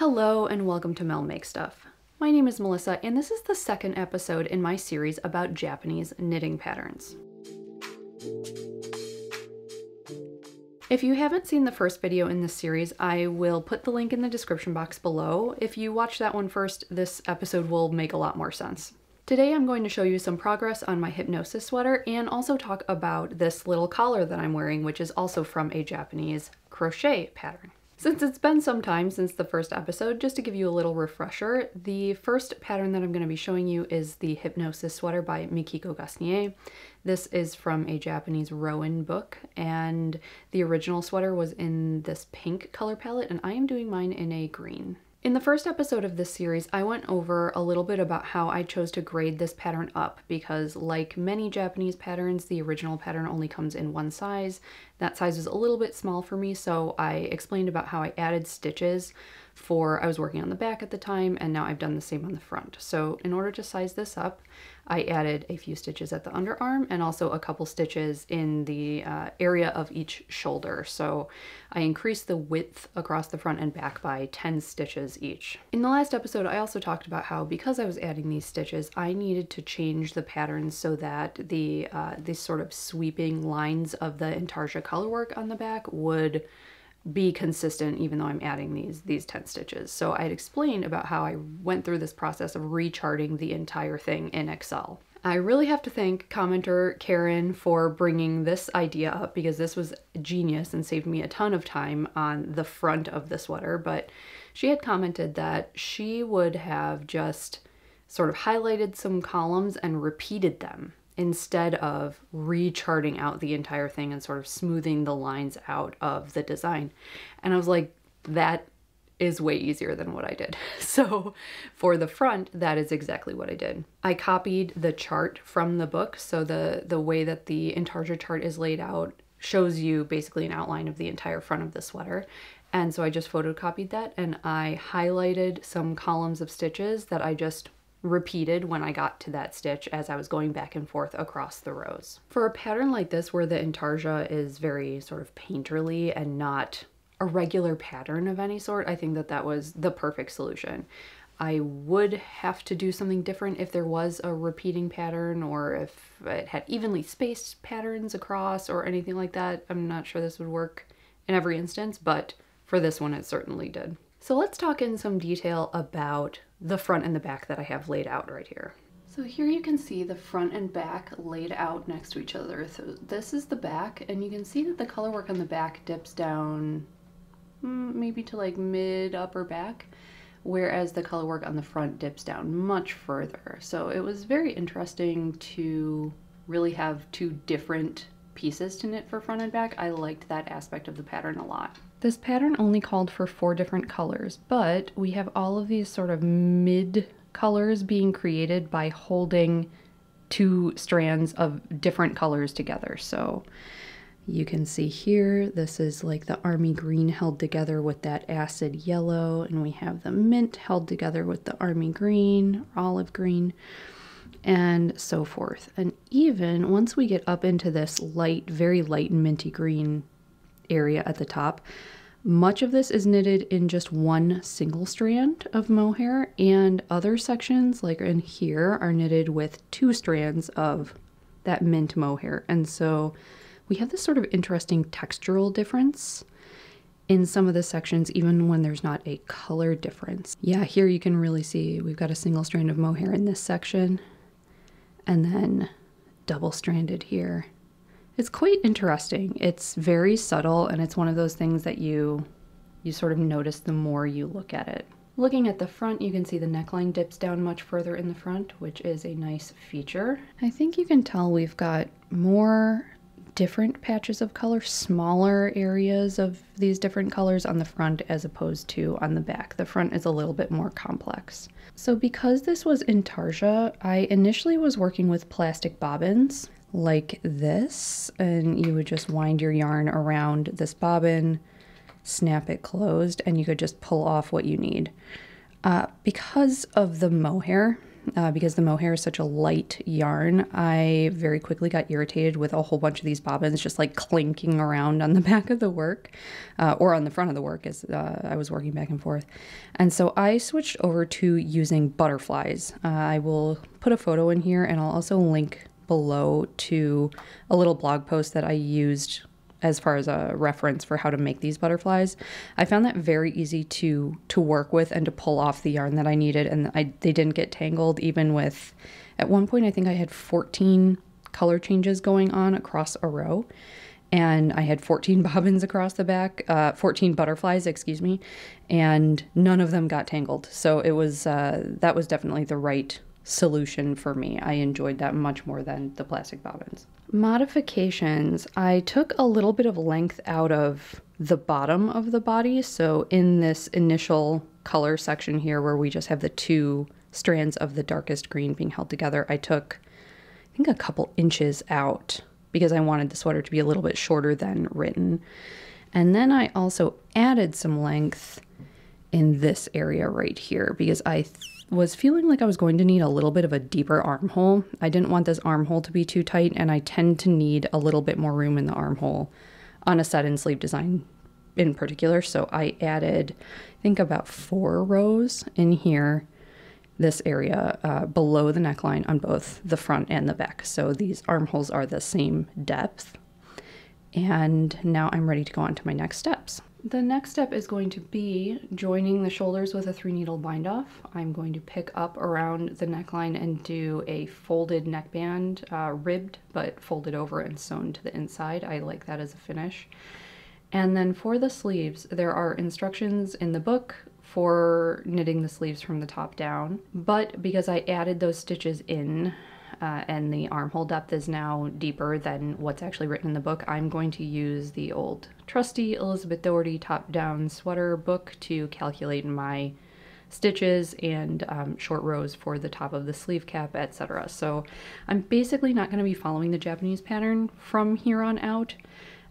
Hello and welcome to Mel Makes Stuff. My name is Melissa and this is the second episode in my series about Japanese knitting patterns. If you haven't seen the first video in this series, I will put the link in the description box below. If you watch that one first, this episode will make a lot more sense. Today I'm going to show you some progress on my hypnosis sweater and also talk about this little collar that I'm wearing, which is also from a Japanese crochet pattern. Since it's been some time since the first episode, just to give you a little refresher, the first pattern that I'm going to be showing you is the Hypnosis Sweater by Mikiko Gasnier. This is from a Japanese Rowan book, and the original sweater was in this pink color palette, and I am doing mine in a green. In the first episode of this series, I went over a little bit about how I chose to grade this pattern up because like many Japanese patterns, the original pattern only comes in one size. That size was a little bit small for me, so I explained about how I added stitches for, I was working on the back at the time, and now I've done the same on the front. So in order to size this up, I added a few stitches at the underarm and also a couple stitches in the uh, area of each shoulder. So I increased the width across the front and back by 10 stitches each. In the last episode, I also talked about how because I was adding these stitches, I needed to change the pattern so that the uh, these sort of sweeping lines of the intarsia colorwork on the back would be consistent even though I'm adding these these 10 stitches. So I had explained about how I went through this process of recharting the entire thing in Excel. I really have to thank commenter Karen for bringing this idea up because this was genius and saved me a ton of time on the front of the sweater, but she had commented that she would have just sort of highlighted some columns and repeated them instead of recharting out the entire thing and sort of smoothing the lines out of the design. And I was like, that is way easier than what I did. So for the front, that is exactly what I did. I copied the chart from the book. So the, the way that the Intarsia chart is laid out shows you basically an outline of the entire front of the sweater. And so I just photocopied that and I highlighted some columns of stitches that I just repeated when I got to that stitch as I was going back and forth across the rows. For a pattern like this where the intarsia is very sort of painterly and not a regular pattern of any sort, I think that that was the perfect solution. I would have to do something different if there was a repeating pattern or if it had evenly spaced patterns across or anything like that. I'm not sure this would work in every instance, but for this one it certainly did. So let's talk in some detail about the front and the back that I have laid out right here. So here you can see the front and back laid out next to each other. So this is the back and you can see that the color work on the back dips down mm, maybe to like mid upper back whereas the color work on the front dips down much further. So it was very interesting to really have two different pieces to knit for front and back. I liked that aspect of the pattern a lot. This pattern only called for four different colors, but we have all of these sort of mid colors being created by holding two strands of different colors together. So you can see here, this is like the army green held together with that acid yellow, and we have the mint held together with the army green, olive green, and so forth. And even once we get up into this light, very light minty green area at the top. Much of this is knitted in just one single strand of mohair, and other sections, like in here, are knitted with two strands of that mint mohair. And so we have this sort of interesting textural difference in some of the sections, even when there's not a color difference. Yeah, here you can really see we've got a single strand of mohair in this section, and then double stranded here. It's quite interesting. It's very subtle and it's one of those things that you you sort of notice the more you look at it. Looking at the front, you can see the neckline dips down much further in the front, which is a nice feature. I think you can tell we've got more different patches of color, smaller areas of these different colors on the front as opposed to on the back. The front is a little bit more complex. So because this was intarsia, I initially was working with plastic bobbins like this and you would just wind your yarn around this bobbin snap it closed and you could just pull off what you need uh, because of the mohair uh, because the mohair is such a light yarn. I very quickly got irritated with a whole bunch of these bobbins just like clinking around on the back of the work uh, or on the front of the work as uh, I was working back and forth. And so I switched over to using butterflies. Uh, I will put a photo in here and I'll also link below to a little blog post that I used as far as a reference for how to make these butterflies. I found that very easy to to work with and to pull off the yarn that I needed and I they didn't get tangled even with at one point I think I had 14 color changes going on across a row and I had 14 bobbins across the back, uh, 14 butterflies, excuse me, and none of them got tangled. So it was uh, that was definitely the right solution for me. I enjoyed that much more than the plastic bobbins. Modifications. I took a little bit of length out of the bottom of the body. So in this initial color section here where we just have the two strands of the darkest green being held together, I took I think a couple inches out because I wanted the sweater to be a little bit shorter than written. And then I also added some length in this area right here because I was feeling like I was going to need a little bit of a deeper armhole. I didn't want this armhole to be too tight, and I tend to need a little bit more room in the armhole on a set and sleeve design in particular. So I added, I think, about four rows in here, this area uh, below the neckline on both the front and the back. So these armholes are the same depth. And now I'm ready to go on to my next steps. The next step is going to be joining the shoulders with a three needle bind off. I'm going to pick up around the neckline and do a folded neckband, uh, ribbed but folded over and sewn to the inside. I like that as a finish. And then for the sleeves, there are instructions in the book for knitting the sleeves from the top down, but because I added those stitches in, uh, and the armhole depth is now deeper than what's actually written in the book, I'm going to use the old trusty Elizabeth Doherty top-down sweater book to calculate my stitches and um, short rows for the top of the sleeve cap, etc. So I'm basically not going to be following the Japanese pattern from here on out,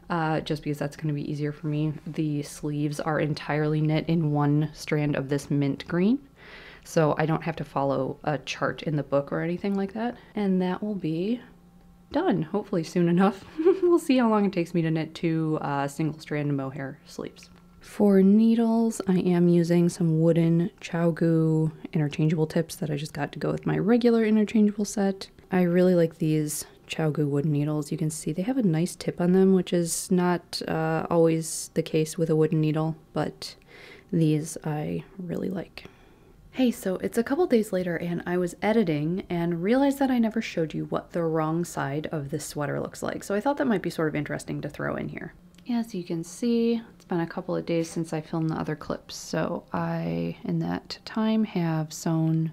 uh, just because that's going to be easier for me. The sleeves are entirely knit in one strand of this mint green. So I don't have to follow a chart in the book or anything like that. And that will be done, hopefully soon enough. we'll see how long it takes me to knit two uh, single strand mohair sleeves. For needles, I am using some wooden ChiaoGoo interchangeable tips that I just got to go with my regular interchangeable set. I really like these ChiaoGoo wooden needles. You can see they have a nice tip on them, which is not uh, always the case with a wooden needle, but these I really like. Hey, so it's a couple days later and I was editing and realized that I never showed you what the wrong side of this sweater looks like. So I thought that might be sort of interesting to throw in here. As you can see, it's been a couple of days since I filmed the other clips. So I, in that time, have sewn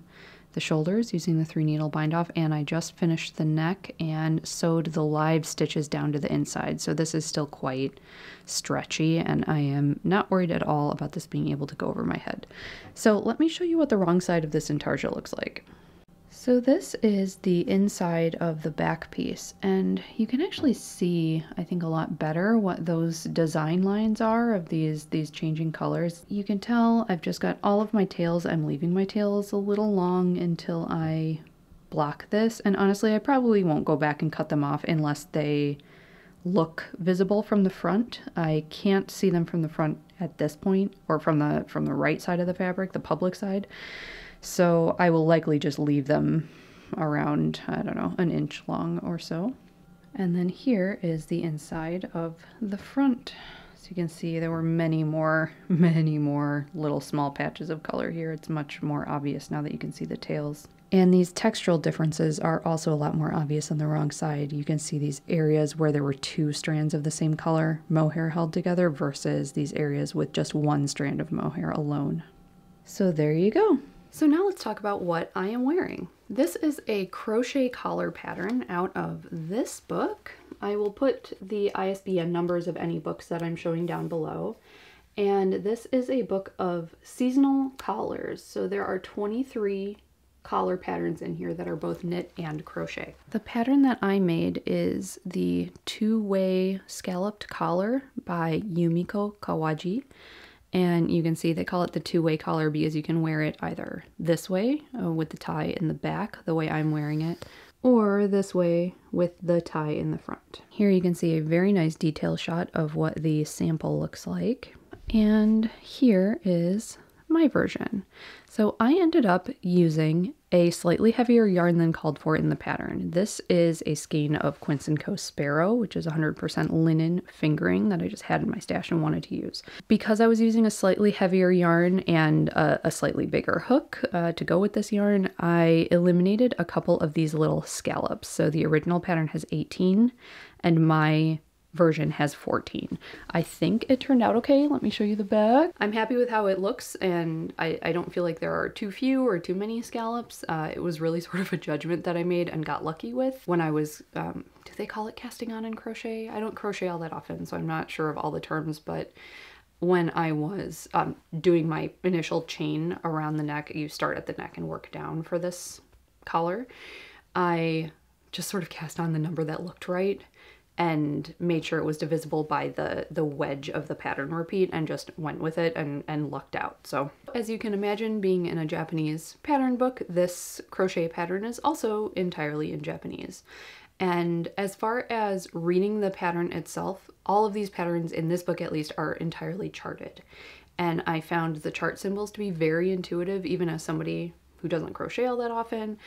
the shoulders using the three needle bind off and I just finished the neck and sewed the live stitches down to the inside. So this is still quite stretchy and I am not worried at all about this being able to go over my head. So let me show you what the wrong side of this intarsia looks like. So this is the inside of the back piece and you can actually see I think a lot better what those design lines are of these these changing colors. You can tell I've just got all of my tails. I'm leaving my tails a little long until I block this and honestly I probably won't go back and cut them off unless they look visible from the front. I can't see them from the front at this point or from the from the right side of the fabric, the public side. So I will likely just leave them around, I don't know, an inch long or so. And then here is the inside of the front. So you can see there were many more, many more little small patches of color here. It's much more obvious now that you can see the tails. And these textural differences are also a lot more obvious on the wrong side. You can see these areas where there were two strands of the same color mohair held together versus these areas with just one strand of mohair alone. So there you go. So now let's talk about what I am wearing. This is a crochet collar pattern out of this book. I will put the ISBN numbers of any books that I'm showing down below. And this is a book of seasonal collars. So there are 23 collar patterns in here that are both knit and crochet. The pattern that I made is the two-way scalloped collar by Yumiko Kawaji And you can see they call it the two-way collar because you can wear it either this way uh, with the tie in the back, the way I'm wearing it, or this way with the tie in the front. Here you can see a very nice detail shot of what the sample looks like. And here is my version. So I ended up using a slightly heavier yarn than called for in the pattern. This is a skein of Quince & Co. Sparrow, which is 100% linen fingering that I just had in my stash and wanted to use. Because I was using a slightly heavier yarn and a, a slightly bigger hook uh, to go with this yarn, I eliminated a couple of these little scallops. So the original pattern has 18 and my version has 14. I think it turned out okay. Let me show you the bag. I'm happy with how it looks and I, I don't feel like there are too few or too many scallops. Uh, it was really sort of a judgment that I made and got lucky with when I was, um, do they call it casting on in crochet? I don't crochet all that often, so I'm not sure of all the terms, but when I was um, doing my initial chain around the neck, you start at the neck and work down for this collar, I just sort of cast on the number that looked right and made sure it was divisible by the the wedge of the pattern repeat and just went with it and and lucked out. So as you can imagine being in a japanese pattern book this crochet pattern is also entirely in japanese. And as far as reading the pattern itself all of these patterns in this book at least are entirely charted. And i found the chart symbols to be very intuitive even as somebody who doesn't crochet all that often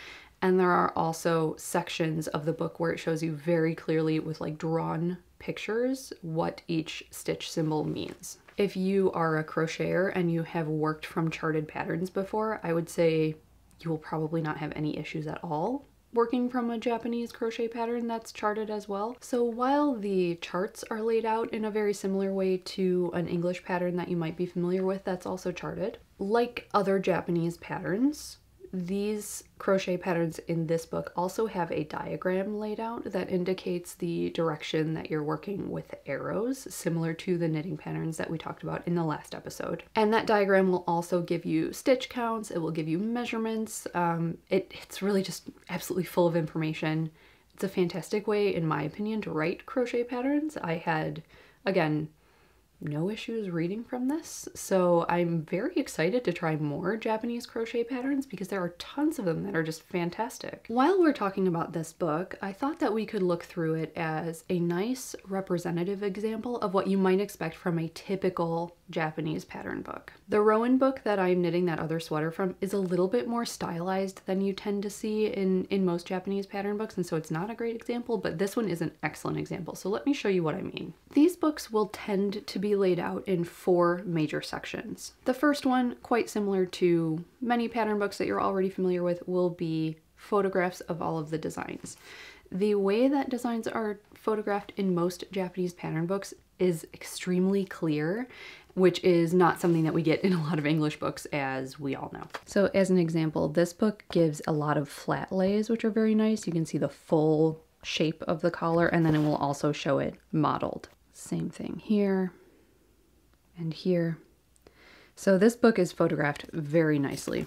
and there are also sections of the book where it shows you very clearly with like drawn pictures what each stitch symbol means. If you are a crocheter and you have worked from charted patterns before, I would say you will probably not have any issues at all working from a Japanese crochet pattern that's charted as well. So while the charts are laid out in a very similar way to an English pattern that you might be familiar with that's also charted, like other Japanese patterns, these crochet patterns in this book also have a diagram laid out that indicates the direction that you're working with arrows, similar to the knitting patterns that we talked about in the last episode. And that diagram will also give you stitch counts, it will give you measurements. Um, it, it's really just absolutely full of information. It's a fantastic way, in my opinion, to write crochet patterns. I had, again, no issues reading from this. So I'm very excited to try more Japanese crochet patterns because there are tons of them that are just fantastic. While we're talking about this book, I thought that we could look through it as a nice representative example of what you might expect from a typical Japanese pattern book. The Rowan book that I'm knitting that other sweater from is a little bit more stylized than you tend to see in, in most Japanese pattern books, and so it's not a great example, but this one is an excellent example. So let me show you what I mean. These books will tend to be laid out in four major sections. The first one, quite similar to many pattern books that you're already familiar with, will be photographs of all of the designs. The way that designs are photographed in most Japanese pattern books is extremely clear which is not something that we get in a lot of English books, as we all know. So as an example, this book gives a lot of flat lays, which are very nice. You can see the full shape of the collar, and then it will also show it modeled. Same thing here and here. So this book is photographed very nicely.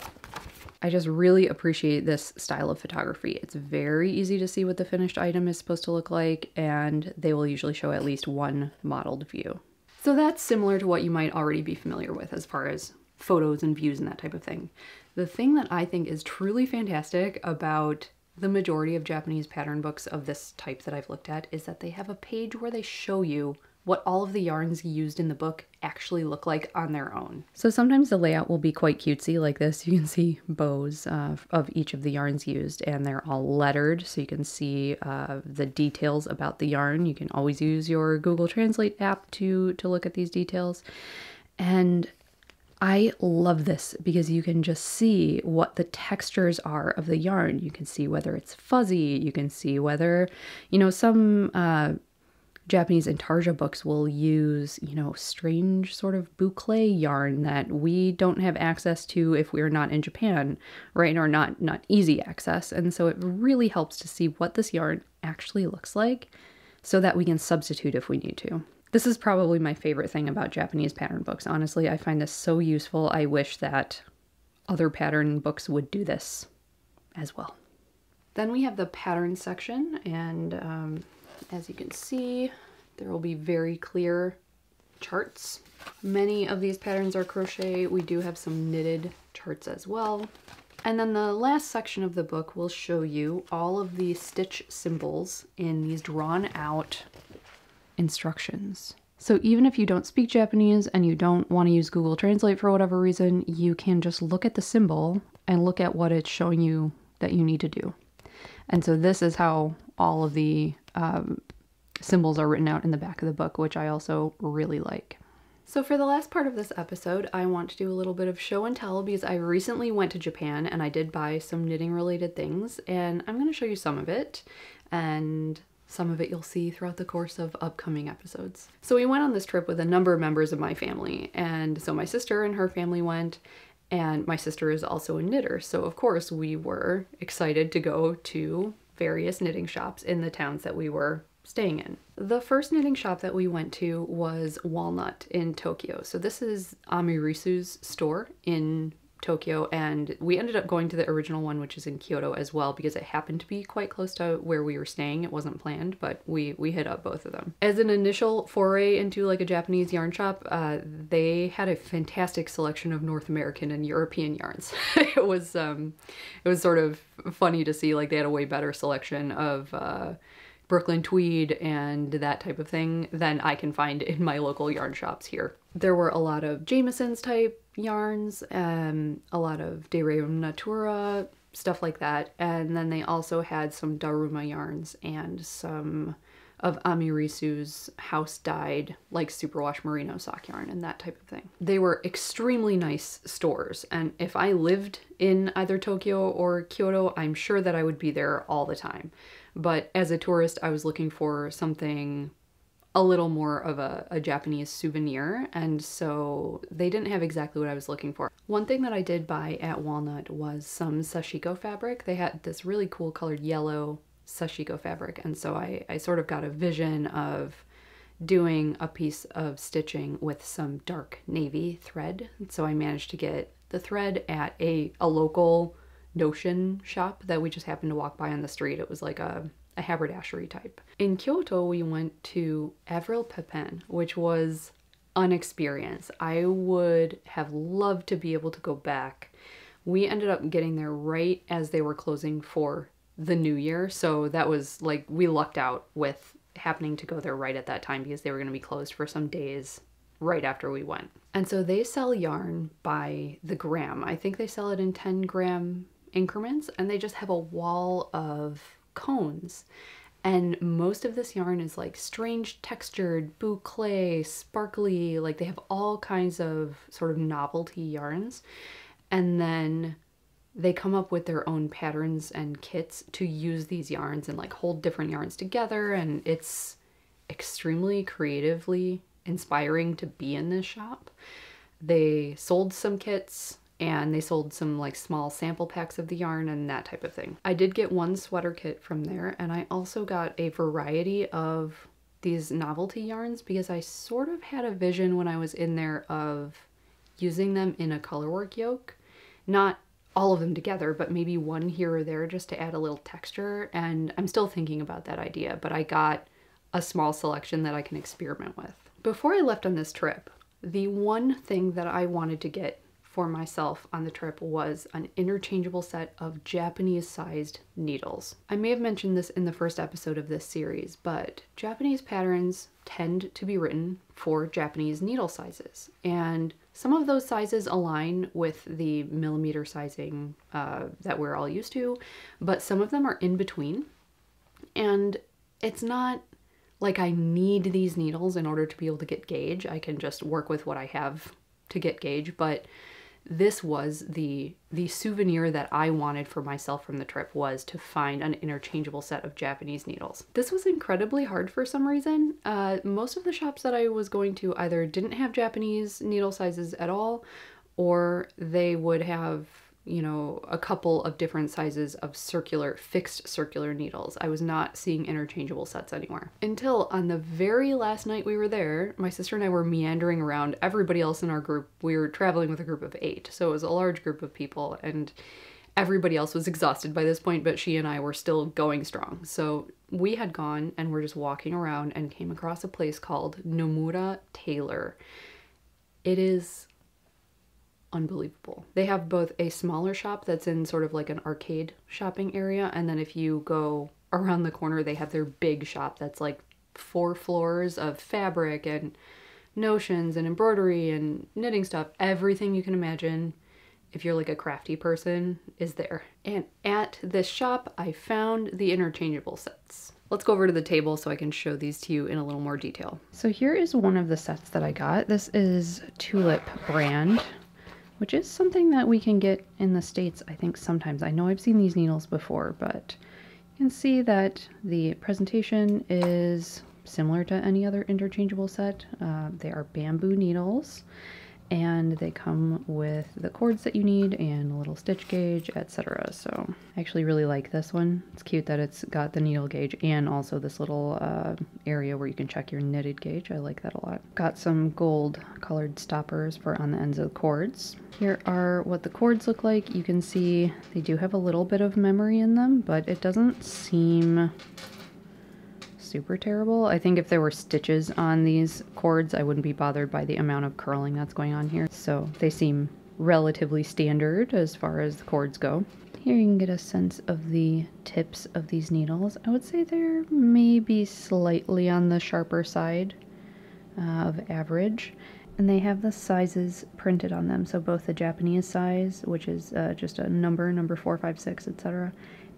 I just really appreciate this style of photography. It's very easy to see what the finished item is supposed to look like, and they will usually show at least one modeled view. So that's similar to what you might already be familiar with as far as photos and views and that type of thing. The thing that I think is truly fantastic about the majority of Japanese pattern books of this type that I've looked at is that they have a page where they show you what all of the yarns used in the book actually look like on their own. So sometimes the layout will be quite cutesy like this. You can see bows uh, of each of the yarns used and they're all lettered so you can see uh, the details about the yarn. You can always use your Google Translate app to, to look at these details. And I love this because you can just see what the textures are of the yarn. You can see whether it's fuzzy, you can see whether, you know, some uh, Japanese intarsia books will use, you know, strange sort of boucle yarn that we don't have access to if we're not in Japan, right? Or not not easy access. And so it really helps to see what this yarn actually looks like so that we can substitute if we need to. This is probably my favorite thing about Japanese pattern books. Honestly, I find this so useful. I wish that other pattern books would do this as well. Then we have the pattern section and um, as you can see, there will be very clear charts. Many of these patterns are crochet. We do have some knitted charts as well. And then the last section of the book will show you all of the stitch symbols in these drawn out instructions. So even if you don't speak Japanese and you don't want to use Google Translate for whatever reason, you can just look at the symbol and look at what it's showing you that you need to do. And so this is how all of the um, symbols are written out in the back of the book, which I also really like. So for the last part of this episode, I want to do a little bit of show and tell because I recently went to Japan and I did buy some knitting related things and I'm going to show you some of it and some of it you'll see throughout the course of upcoming episodes. So we went on this trip with a number of members of my family and so my sister and her family went and my sister is also a knitter. So of course we were excited to go to various knitting shops in the towns that we were staying in. The first knitting shop that we went to was Walnut in Tokyo. So this is Amirisu's store in Tokyo and we ended up going to the original one which is in Kyoto as well because it happened to be quite close to where we were staying. It wasn't planned, but we we hit up both of them. As an initial foray into like a Japanese yarn shop, uh, they had a fantastic selection of North American and European yarns. it was um it was sort of funny to see like they had a way better selection of uh Brooklyn tweed and that type of thing than I can find in my local yarn shops here. There were a lot of Jamieson's type yarns, um, a lot of De Rerum Natura, stuff like that. And then they also had some Daruma yarns and some of Amirisu's house dyed like superwash merino sock yarn and that type of thing. They were extremely nice stores and if I lived in either Tokyo or Kyoto I'm sure that I would be there all the time. But as a tourist, I was looking for something a little more of a, a, Japanese souvenir, and so they didn't have exactly what I was looking for. One thing that I did buy at Walnut was some sashiko fabric. They had this really cool colored yellow sashiko fabric, and so I, I sort of got a vision of doing a piece of stitching with some dark navy thread. So I managed to get the thread at a, a local notion shop that we just happened to walk by on the street. It was like a, a haberdashery type. In Kyoto, we went to Avril Pepin, which was an experience. I would have loved to be able to go back. We ended up getting there right as they were closing for the new year. So that was like, we lucked out with happening to go there right at that time because they were going to be closed for some days right after we went. And so they sell yarn by the gram. I think they sell it in 10 gram increments and they just have a wall of cones. And most of this yarn is like strange textured, boucle, sparkly, like they have all kinds of sort of novelty yarns. And then they come up with their own patterns and kits to use these yarns and like hold different yarns together. And it's extremely creatively inspiring to be in this shop. They sold some kits and they sold some like small sample packs of the yarn and that type of thing. I did get one sweater kit from there and I also got a variety of these novelty yarns because I sort of had a vision when I was in there of using them in a colorwork yoke. Not all of them together, but maybe one here or there just to add a little texture. And I'm still thinking about that idea, but I got a small selection that I can experiment with. Before I left on this trip, the one thing that I wanted to get for myself on the trip was an interchangeable set of Japanese sized needles. I may have mentioned this in the first episode of this series, but Japanese patterns tend to be written for Japanese needle sizes. And some of those sizes align with the millimeter sizing uh, that we're all used to, but some of them are in between. And it's not like I need these needles in order to be able to get gauge. I can just work with what I have to get gauge, but this was the the souvenir that I wanted for myself from the trip was to find an interchangeable set of Japanese needles. This was incredibly hard for some reason. Uh, most of the shops that I was going to either didn't have Japanese needle sizes at all or they would have you know, a couple of different sizes of circular, fixed circular needles. I was not seeing interchangeable sets anywhere. Until on the very last night we were there, my sister and I were meandering around. Everybody else in our group, we were traveling with a group of eight, so it was a large group of people. And Everybody else was exhausted by this point, but she and I were still going strong. So we had gone and we're just walking around and came across a place called Nomura Tailor. It is unbelievable. They have both a smaller shop that's in sort of like an arcade shopping area, and then if you go around the corner, they have their big shop that's like four floors of fabric and notions and embroidery and knitting stuff. Everything you can imagine if you're like a crafty person is there. And at this shop, I found the interchangeable sets. Let's go over to the table so I can show these to you in a little more detail. So here is one of the sets that I got. This is Tulip brand, which is something that we can get in the States, I think sometimes. I know I've seen these needles before, but you can see that the presentation is similar to any other interchangeable set. Uh, they are bamboo needles and they come with the cords that you need and a little stitch gauge, etc. So I actually really like this one. It's cute that it's got the needle gauge and also this little uh, area where you can check your knitted gauge. I like that a lot. Got some gold colored stoppers for on the ends of the cords. Here are what the cords look like. You can see they do have a little bit of memory in them, but it doesn't seem super terrible. I think if there were stitches on these cords, I wouldn't be bothered by the amount of curling that's going on here. So they seem relatively standard as far as the cords go. Here you can get a sense of the tips of these needles. I would say they're maybe slightly on the sharper side uh, of average. And they have the sizes printed on them. So both the Japanese size, which is uh, just a number, number four, five, six, etc.,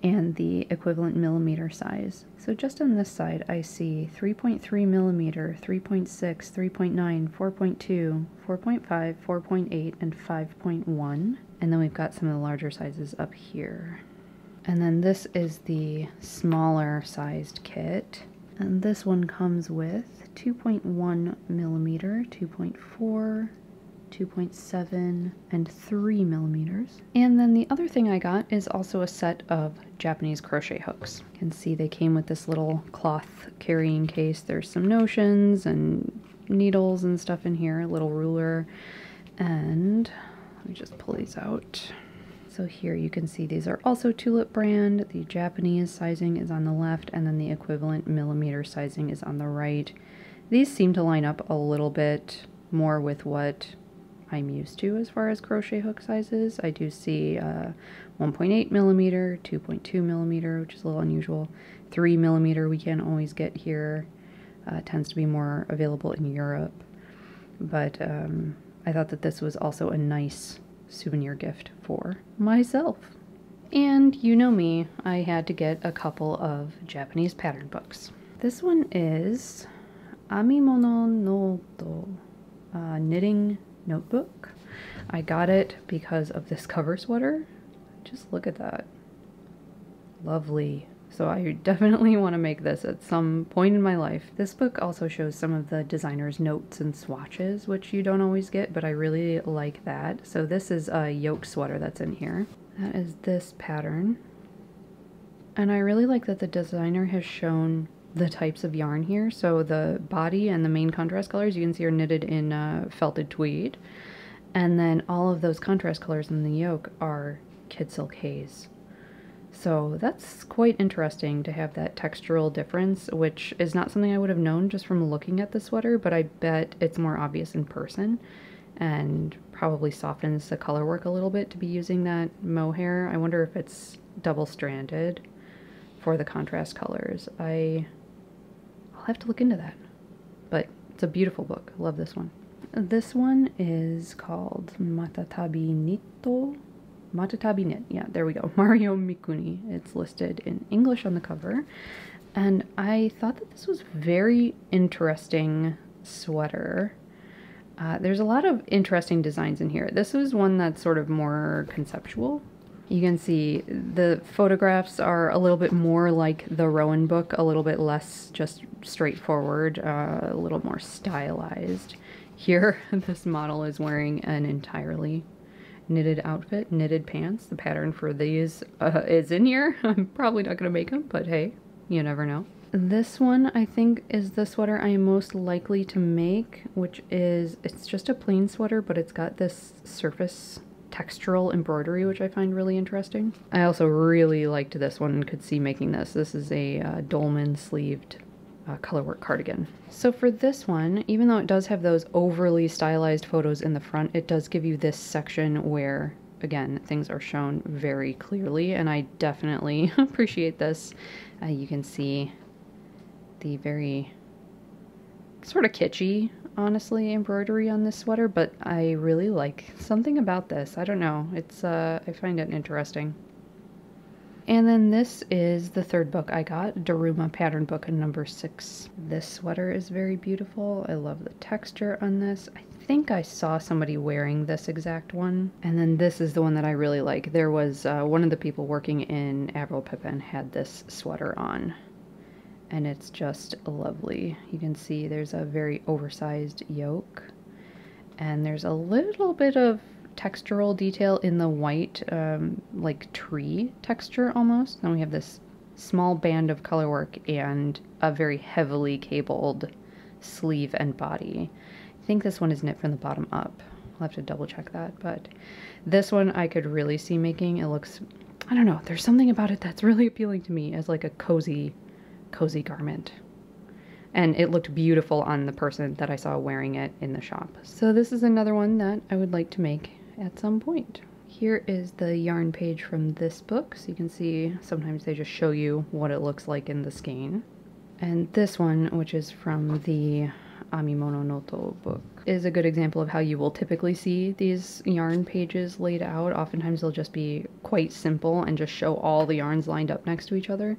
and the equivalent millimeter size. So just on this side, I see 3.3 millimeter, 3.6, 3.9, 4.2, 4.5, 4.8, and 5.1. And then we've got some of the larger sizes up here. And then this is the smaller sized kit. And this one comes with 2.1 millimeter, 2.4, 2.7, and 3 millimeters. And then the other thing I got is also a set of Japanese crochet hooks. You can see they came with this little cloth carrying case. There's some notions and needles and stuff in here, a little ruler, and let me just pull these out. So here you can see these are also Tulip brand. The Japanese sizing is on the left and then the equivalent millimeter sizing is on the right. These seem to line up a little bit more with what I'm used to as far as crochet hook sizes. I do see uh, 1.8 millimeter, 2.2 millimeter, which is a little unusual. 3 millimeter we can't always get here. Uh, tends to be more available in Europe. But um, I thought that this was also a nice souvenir gift for myself. And you know me, I had to get a couple of Japanese pattern books. This one is Amimono no to, uh, Knitting notebook. I got it because of this cover sweater. Just look at that. Lovely. So I definitely want to make this at some point in my life. This book also shows some of the designer's notes and swatches, which you don't always get, but I really like that. So this is a yoke sweater that's in here. That is this pattern. And I really like that the designer has shown the types of yarn here. So the body and the main contrast colors you can see are knitted in uh, felted tweed. And then all of those contrast colors in the yoke are Kidsilk Haze. So that's quite interesting to have that textural difference, which is not something I would have known just from looking at the sweater, but I bet it's more obvious in person and probably softens the color work a little bit to be using that mohair. I wonder if it's double stranded for the contrast colors. I I'll have to look into that. But it's a beautiful book. Love this one. This one is called Matatabi Nito. Matatabi Knit. Yeah, there we go. Mariko Mikuni. It's listed in English on the cover. And I thought that this was very interesting sweater. Uh, there's a lot of interesting designs in here. This is one that's sort of more conceptual you can see the photographs are a little bit more like the Rowan book, a little bit less just straightforward, uh, a little more stylized. Here, this model is wearing an entirely knitted outfit, knitted pants. The pattern for these uh, is in here. I'm probably not going to make them, but hey, you never know. This one, I think, is the sweater I am most likely to make, which is, it's just a plain sweater, but it's got this surface textural embroidery, which I find really interesting. I also really liked this one and could see making this. This is a uh, dolman sleeved uh, colorwork cardigan. So for this one, even though it does have those overly stylized photos in the front, it does give you this section where, again, things are shown very clearly, and I definitely appreciate this. Uh, you can see the very sort of kitschy, honestly, embroidery on this sweater, but I really like something about this. I don't know. It's, uh, I find it interesting. And then this is the third book I got, Daruma Pattern Book number six. This sweater is very beautiful. I love the texture on this. I think I saw somebody wearing this exact one. And then this is the one that I really like. There was uh, one of the people working in Avril Pepin had this sweater on. And it's just lovely. You can see there's a very oversized yoke. And there's a little bit of textural detail in the white, um, like tree texture almost. Then we have this small band of color work and a very heavily cabled sleeve and body. I think this one is knit from the bottom up. I'll have to double check that, but this one I could really see making. It looks, I don't know, there's something about it that's really appealing to me as like a cozy, cozy garment and it looked beautiful on the person that I saw wearing it in the shop. So this is another one that I would like to make at some point. Here is the yarn page from this book, so you can see sometimes they just show you what it looks like in the skein. And this one, which is from the Amimono Nooto book, is a good example of how you will typically see these yarn pages laid out. Oftentimes they'll just be quite simple and just show all the yarns lined up next to each other.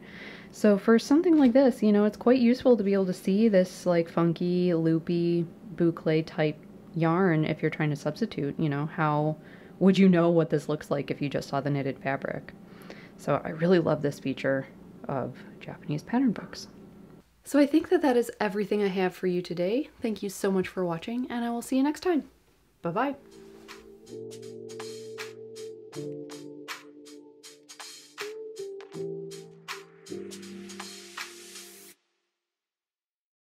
So for something like this, you know, it's quite useful to be able to see this like funky, loopy, boucle type yarn if you're trying to substitute. You know, how would you know what this looks like if you just saw the knitted fabric? So I really love this feature of Japanese pattern books. So I think that that is everything I have for you today. Thank you so much for watching, and I will see you next time. Bye-bye.